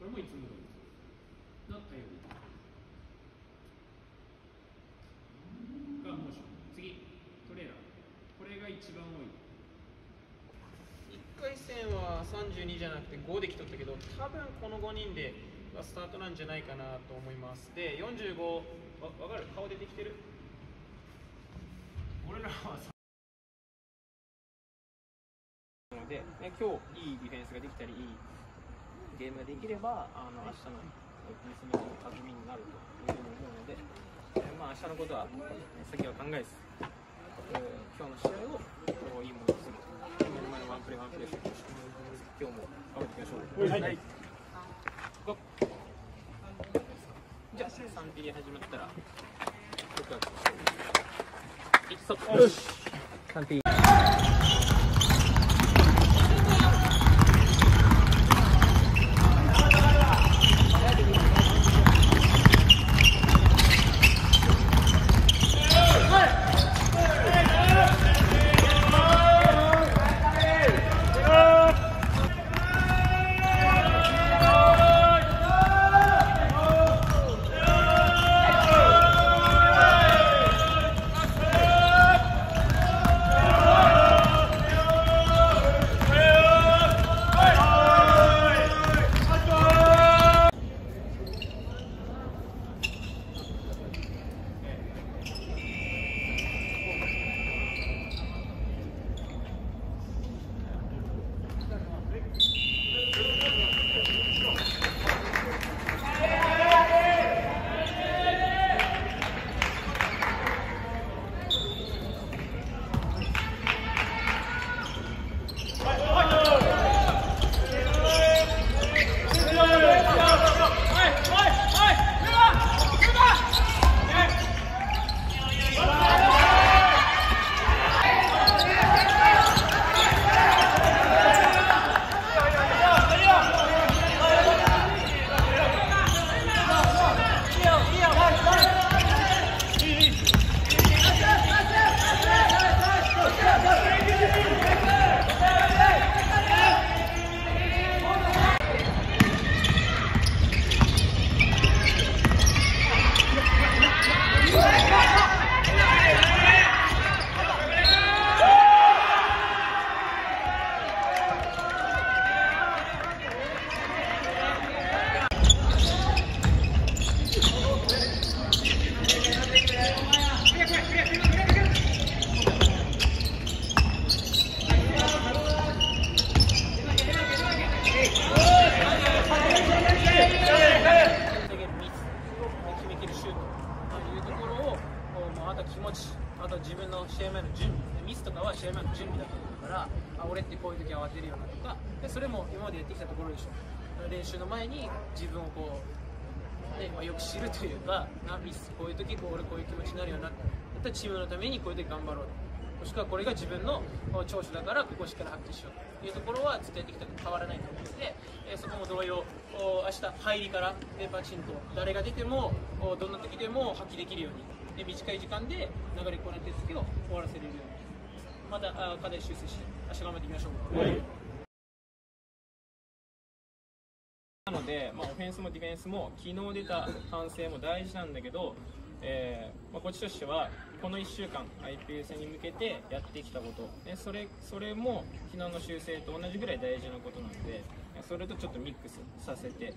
これもいつも通りの対応がモーション次。トレーラー。これが一番多い。1回戦は32じゃなくて5で来とったけど多分この5人でがスタートなんじゃないかなと思い。ますで45わ分かる顔出てきてる俺らはさなので、ね、今日い。いディフェンスができたりいいゲームができればあの明日の娘の弾みになるというふうに思うので、えーまあ明日のことは先は考えず、えー今日の試合をこういいものにする目の前のワンプレーワンプレーして今日も頑張っていきましょう。はい。ゴーじゃあ3ピリ始まったら僕は一速よし。3からあ俺ってこういう時慌てるよなとかでそれも今までやってきたところでしょ。練習の前に自分をこう、ねまあ、よく知るというかあミスこういう時こう俺こういう気持ちになるよな。だったらチームのためにこういう時頑張ろう。もしくはこれが自分の長所だからここしっかり発揮しようというところはずっとやってきたと変わらないと思うので、えそこも同様明日入りからペーパチンと誰が出てもどんな時でも発揮できるようにで短い時間で流れこな手つきを終わらせれるように。また課題修正して。明日頑張っていきましょう。なので、まあ、オフェンスもディフェンスも昨日出た反省も大事なんだけど、えーまあ、こっちとしてはこの1週間 IPU 戦に向けてやってきたこと。でそれそれも昨日の修正と同じぐらい大事なことなのでそれとちょっとミックスさせて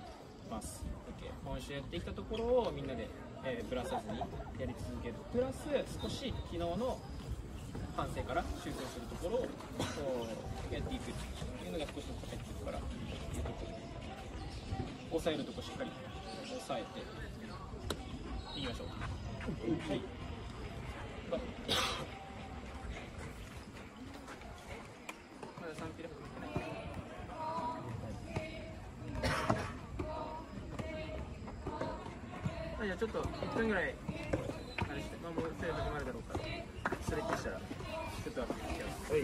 ます。OK 今週やってきたところをみんなで、えーぶらさずにやり続ける。プラス少し昨日の反省から修正するところをこやっていくっていうのが少しずつ入っていくからというところで抑えるとこしっかり抑えていきましょう。はい。まだ3ピラあじゃあちょっと1分ぐらいあれして、まあ、もうせい始まるだろうからストレッチしたらちょっと後で行きます。は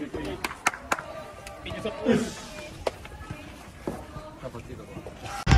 い。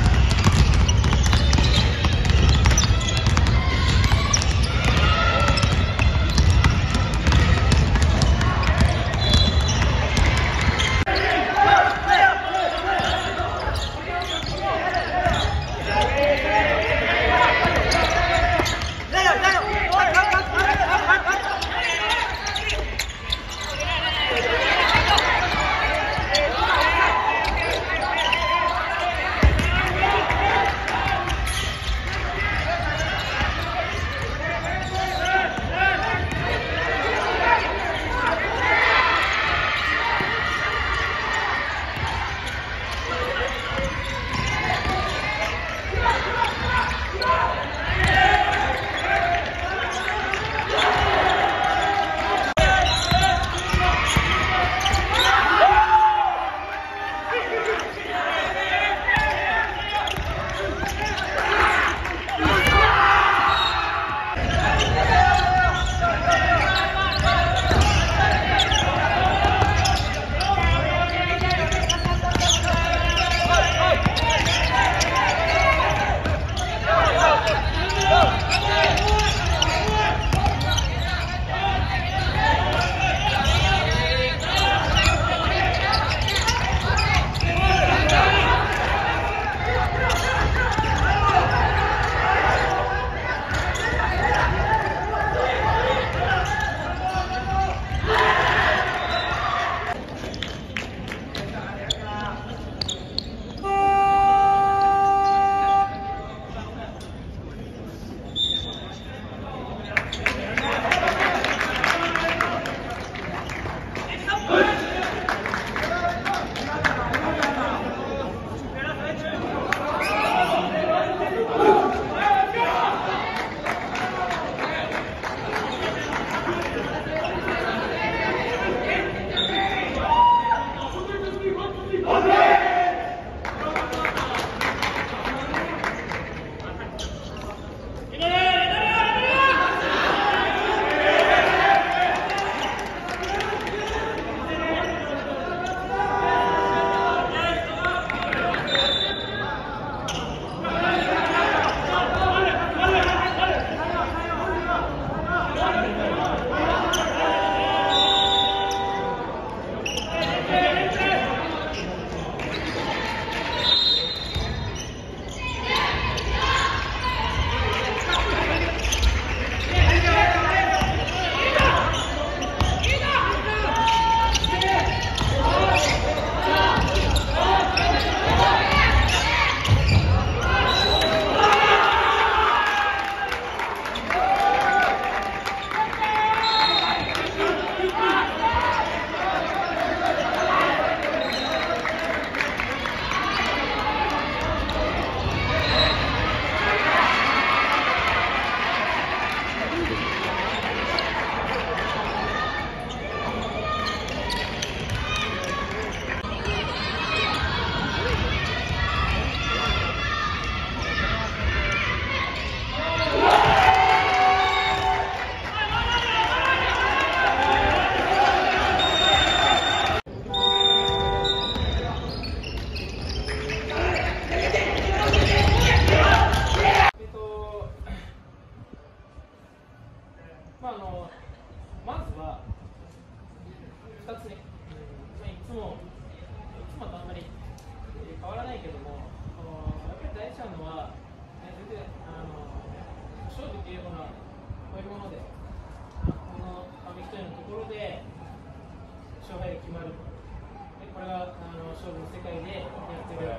決まる。でこれがあの勝負の世界でやってる、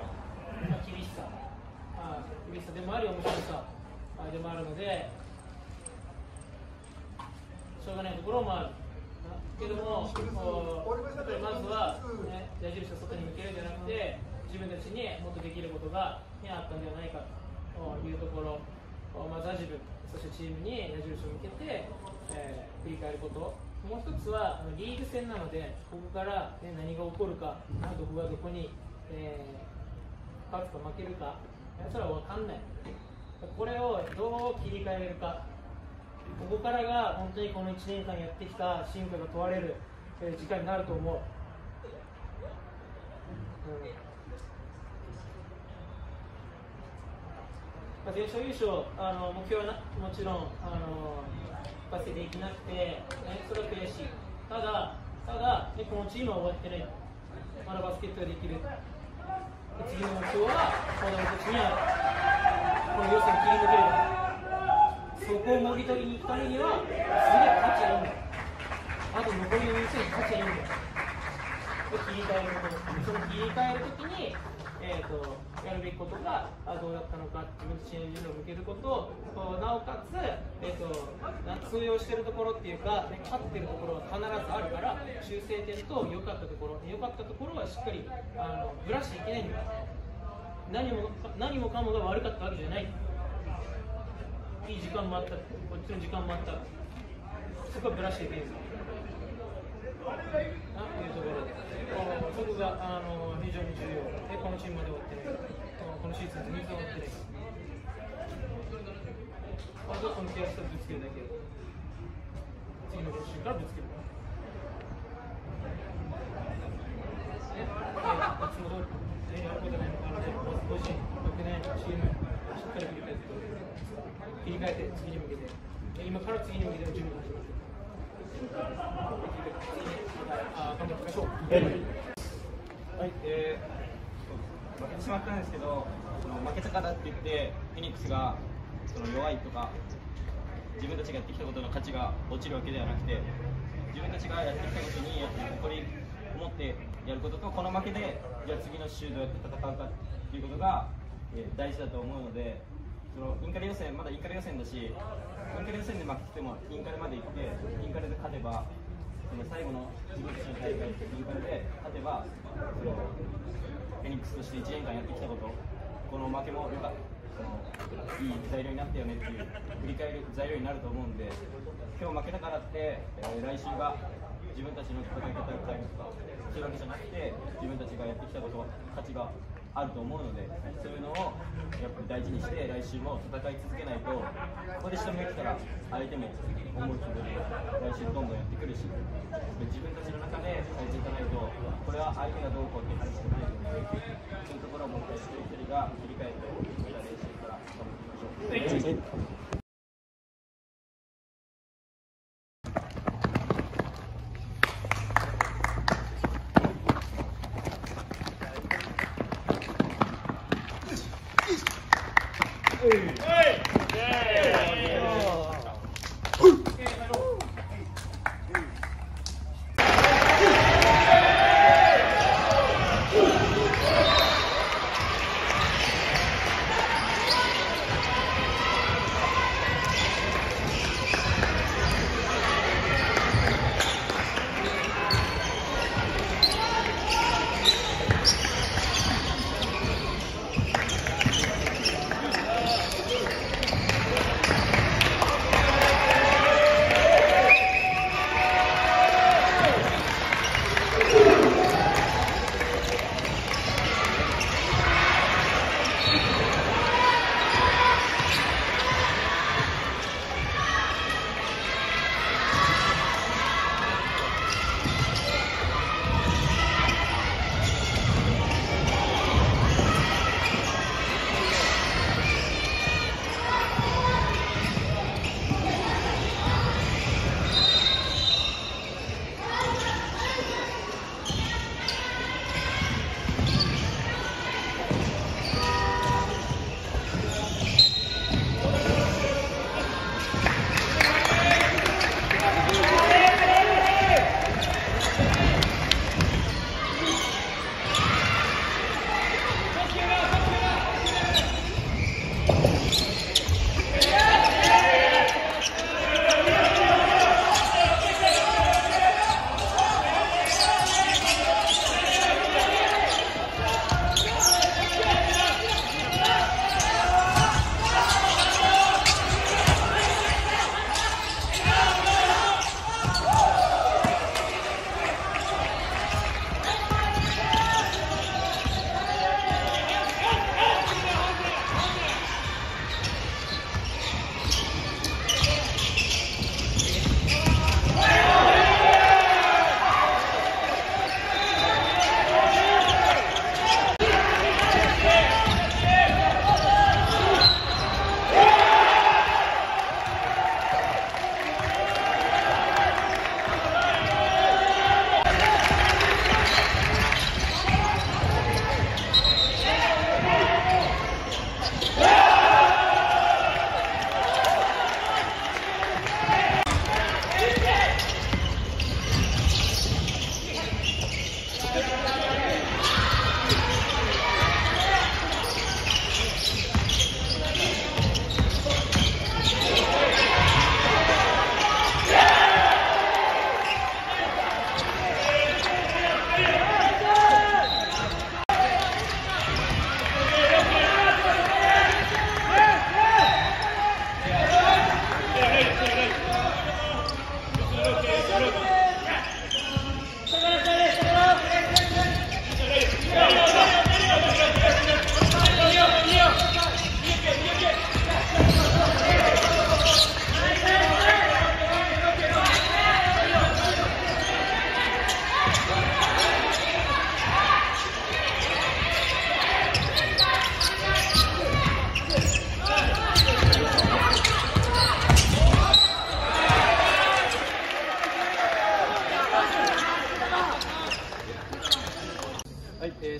まあ、厳しさ、まあ、厳しさでもあり面白さでもあるので、しょうがないところもある。けども、まずは、ね、矢印を外に向けるんじゃなくて、自分たちにもっとできることが、ね、あったんではないかというところ、まずは自分、そしてチームに矢印を向けて、えー、振り返ること、もう一つはリーグ戦なので、ここから、ね、何が起こるか、どこがどこに、えー、勝つか負けるか、それは分かんない。これをどう切り替えれるか。ここからが本当にこの1年間やってきた進化が問われる時間になると思う。うんまあ、全勝優勝あの目標はなもちろんあの達成できなくて、ね、それは悔しい、ただ、ただ、ね、このチームは終わってない、まだバスケットができる、次の目標は子供たちにはこの予選切り抜ける。そこをもぎ取りに行くためには、すげえ勝ちゃいいんだ。あと残りの2戦勝ちゃいいんだ。で切り替えること、その切り替えるときに、えーと、やるべきことがどうだったのか、自分自身の向けることをなおかつ、えーと、通用してるところっていうか、勝ってるところは必ずあるから、修正点と良かったところ、良かったところはしっかりあのぶらしていけないんだ。何も何もかもが悪かったわけじゃない。いい時間もあった、こっちの時間もあった、そこはぶらしていけるんです。ないうところで、そこがあの非常に重要で、このチームまで終わってね、このシーズン全然終わってね、あとこの悔しさぶつけるだけ、次の練習からぶつける。今から次に向けての準備をしますはい、えー、負けてしまったんですけどその負けたからって言ってフェニックスがその弱いとか自分たちがやってきたことの価値が落ちるわけではなくて自分たちがやってきたことに誇りを持ってやることとこの負けでじゃあ次の週どうやって戦うかっていうことが、えー、大事だと思うのでそのインカレ予選まだインカレ予選だしインカレ予選で負けてもインカレまで行ってインカレで勝てばその最後の自分たちの大会インカレで勝てばそのフェニックスとして1年間やってきたことこの負けもよかそのいい材料になったよねっていう振り返る材料になると思うんで今日負けたからって、えー、来週が自分たちの戦い方を変えるとかそういうわけじゃなくて自分たちがやってきたこと価値があると思うのでそういうのをやっぱり大事にして来週も戦い続けないとここで仕留めきたら相手も思うつもりで来週どんどんやってくるし自分たちの中で変えていかないとこれは相手がどうこうって話じゃないのでそういうところをもう一回一人一人が切り替えてまた練習から頑張っていきましょう。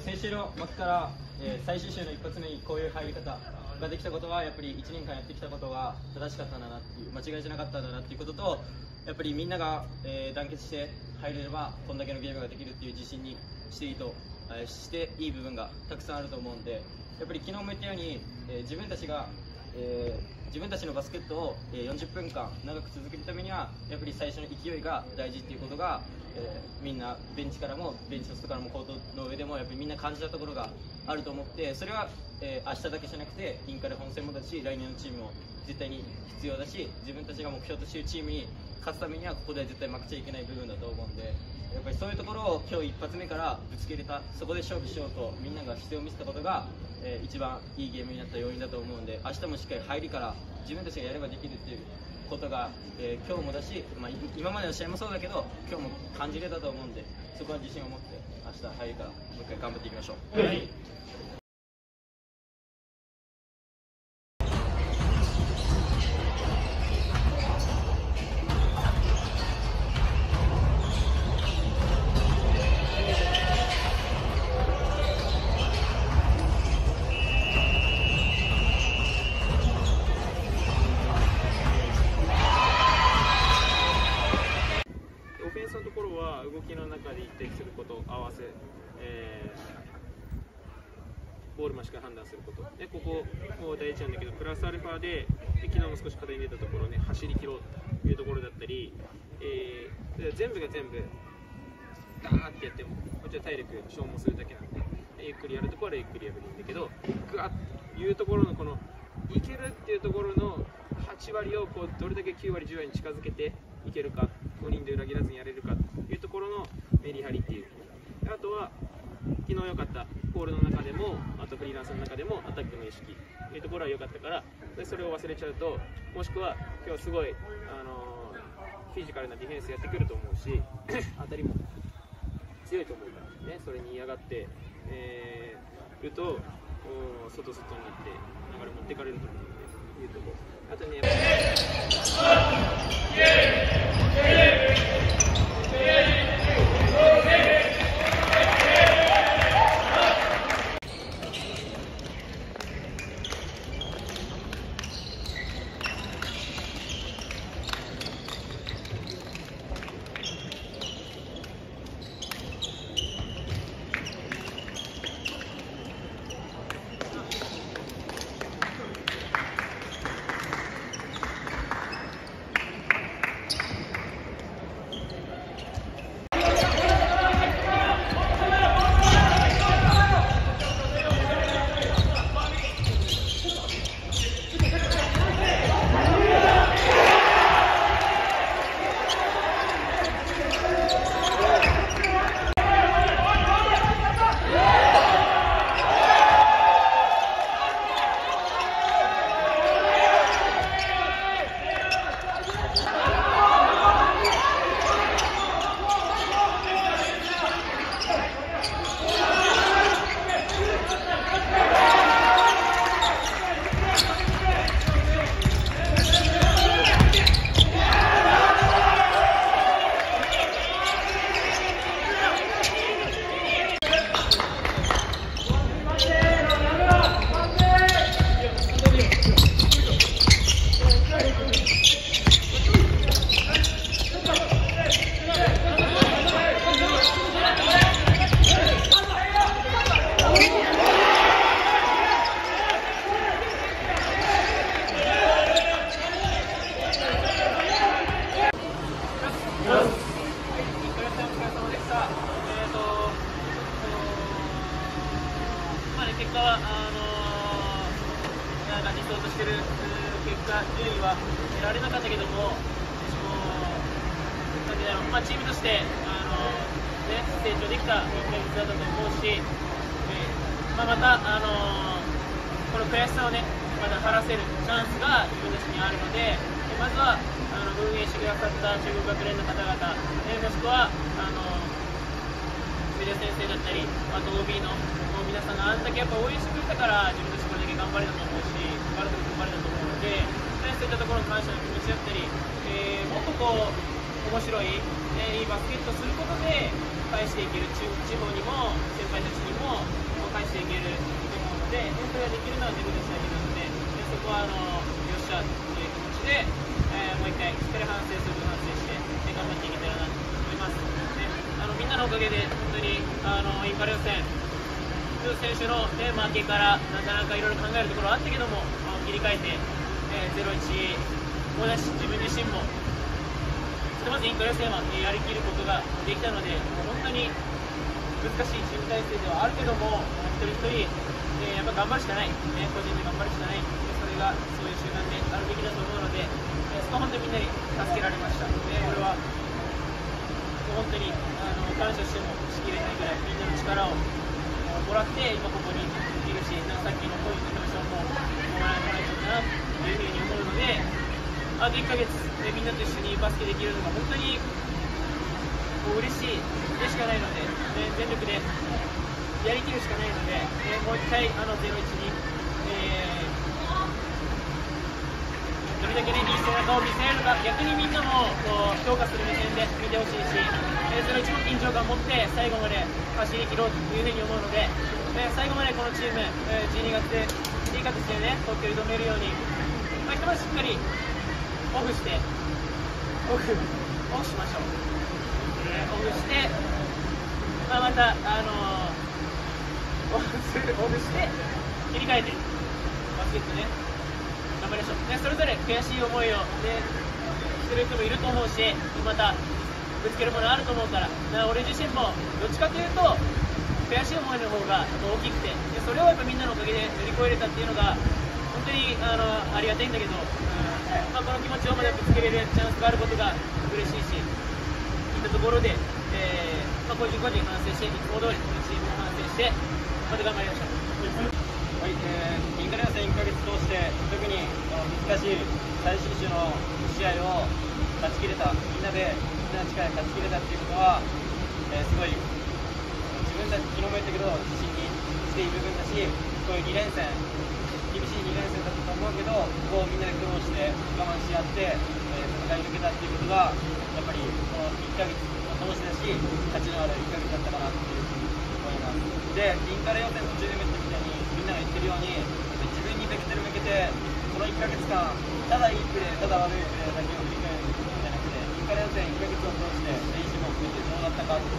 先週の幕から、えー最終週の一発目にこういう入り方ができたことはやっぱり1年間やってきたことが正しかったんだなっていう間違いじゃなかったんだなっていうこととやっぱりみんなが、えー団結して入れればこんだけのゲームができるっていう自信にしていいと、えーしていい部分がたくさんあると思うんでやっぱり昨日も言ったように、えー自分たちが、えー自分たちのバスケットを40分間長く続けるためにはやっぱり最初の勢いが大事っていうことが、えーみんなベンチからもベンチの外からもコートの上でもやっぱりみんな感じたところがあると思ってそれは、えー明日だけじゃなくてインカレ本戦もだし来年のチームも絶対に必要だし自分たちが目標としているチームに勝つためにはここでは絶対負けちゃいけない部分だと思うんでやっぱりそういうところを今日一発目からぶつけれたそこで勝負しようとみんなが姿勢を見せたことが、えー一番いいゲームになった要因だと思うんで明日もしっかり入りから自分たちがやればできるっていうことが、えー今日もだし、まあ、今までの試合もそうだけど今日も感じれたと思うんでそこは自信を持って明日入りからもう一回頑張っていきましょう。はいけど、プラスアルファで、昨日も少し課題に出たところね、走り切ろうというところだったり、えー全部が全部、ダーってやっても、こっちは体力消耗するだけなんで、ゆっくりやるところはゆっくりやればいいんだけど、グワッというところの、この、いけるっていうところの8割をこうどれだけ9割、10割に近づけていけるか、5人で裏切らずにやれるかというところのメリハリっていう。あとは昨日良かったコールの中でもあとフリーランスの中でもアタックの意識いうところは良かったからでそれを忘れちゃうともしくは今日はすごい、あのーフィジカルなディフェンスやってくると思うし 当たりも強いと思うから、ね、それに嫌がって、えーると外外になって流れ持っていかれると思うのでいうとこ。あとねり、あと OB の皆さんがあんだけやっぱ応援してくれたから、自分たちこれだけ頑張れたと思うし、頑張れた頑張れたと思うので、そういったところに感謝の気持ちだったり、えーもっとこう、面白い、ね、いいバスケットをすることで、返していける中国地方にも、先輩たちにも、返していけると思うので、それができるのは自分たちだけなので、でそこはあのよっしゃという気持ちで、えーもう一回しっかり反省すると反省して、頑張っていけたらなと。みんなのおかげで本当にあのインカレ予選選手の、ね、負けからなかなかいろいろ考えるところはあったけども、切り替えて、えー、0-1もだし自分自身もひとまずインカレ予選は、ね、やりきることができたのでもう本当に難しいチーム体制ではあるけども一人一人、えーやっぱ頑張るしかない、ね、個人で頑張るしかないそれがそういう集団であるべきだと思うので、えーそこは本当にみんなに助けられました。で俺はもう本当にあの感謝してもしきれないぐらいみんなの力をもらって今ここにいるしなんかさっきのこういうモチベーションももらえないとなというふうに思うのであと1ヶ月でみんなと一緒にバスケできるのが本当にもう嬉しいでしかないので、ね、全力でやりきるしかないので、もう一回あの0-1に、えーどれだけね、いい背中を見せれるか、逆にみんなもこう評価する目線で見てほしいし、えーその一番緊張感を持って最後まで走り切ろうというふうに思うので、え最後までこのチーム、えー12月でいい形でね、東京に挑めるように、まあ、ひとまずしっかりオフして、オフ、オフしましょう。えオフして、まあ、また、あのーオフして、切り替えて、バスケットね、頑張りましょう。ね、それぞれ悔しい思いを、ね、してる人もいると思うし、またぶつけるものあると思うから、な俺自身もどっちかというと、悔しい思いの方が大きくてで、それをやっぱみんなのおかげで乗り越えれたっていうのが、本当にあのありがたいんだけど、うんまあ、この気持ちをまだぶつけれるチャンスがあることが嬉しいし、いったところで、えーまあ、個人個人反省して、いつも通りチームも反省して、また頑張りましょう。えー、インカレ予選1ヶ月通して、特に難しい最終種の試合を勝ちきれた、みんなで、みんなの力で勝ちきれたっていうことは、えーすごい、自分たち、昨日も言ったけど、自信にしている部分だし、こういう2連戦、厳しい2連戦だったと思うけど、ここをみんなで苦労して、我慢し合って、えー戦い抜けたっていうことが、やっぱりこの1ヶ月を通してだし、勝ちのある1ヶ月だったかなっていうふうに思います。で、インカレ予選途中でみ、んなが言ってるように、自分にベクトル向けて、この1ヶ月間、ただいいプレー、ただ悪いプレーだけを振り返るんじゃなくて、インカレ予選1ヶ月を通して、練習も含めてどうだったかって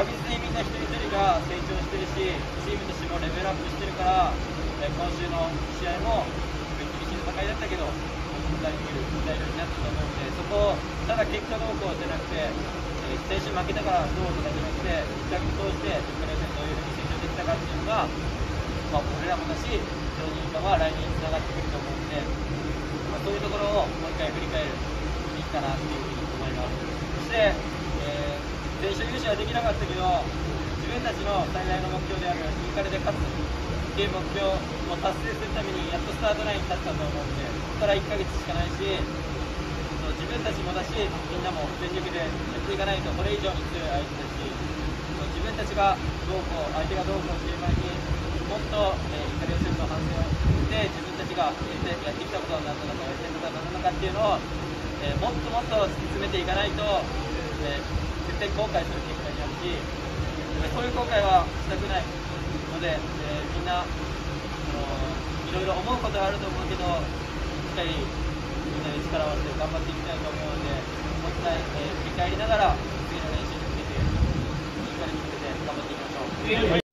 確実にみんな一人一人が成長してるし、チームとしてもレベルアップしてるから、今週の試合も厳しい戦いだったけど、大できる材料になったと思うので、そこをただ結果どうこうじゃなくて、え先週負けたからどうとかじゃなくて、1ヶ月通して、インカレ予選どういうふうに成長できたかっていうのが、まあ、俺らもだし、その人は来年につながってくると思うので、まあ、そういうところをもう一回振り返るいいかなっていうふうに思います。そして、えー全勝優勝はできなかったけど、自分たちの最大の目標であるインカレで勝つっていう目標を達成するために、やっとスタートラインに立ったと思うので、ここから1ヶ月しかないし、そう自分たちもだし、みんなも全力でやっていかないと、これ以上に強い相手だし、そう自分たちがどうこう、相手がどうこうっていう前に、もっと、えー、イタリア戦の反省をして、自分たちがやってやってきたことは何なのか、やりたいことは何なのかっていうのを、えーもっともっと突き詰めていかないと、えー絶対後悔する結果になるし、えーそういう後悔はしたくないので、えみんな、あのいろいろ思うことはあると思うけど、しっかりみんなで力を合わせて頑張っていきたいと思うので、もう一回、え振り返りながら、次の練習に向けて、しっかりに向けて頑張っていきましょう。